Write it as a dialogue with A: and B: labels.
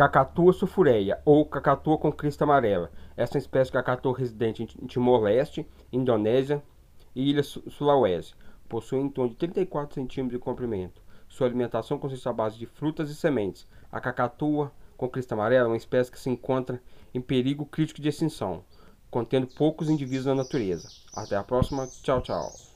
A: Cacatua sulfureia ou cacatua com crista amarela. Essa é uma espécie de cacatua residente em Timor-Leste, Indonésia e Ilha Sulawesi. Possui em torno de 34 centímetros de comprimento. Sua alimentação consiste à base de frutas e sementes. A cacatua com crista amarela é uma espécie que se encontra em perigo crítico de extinção, contendo poucos indivíduos na natureza. Até a próxima. Tchau, tchau.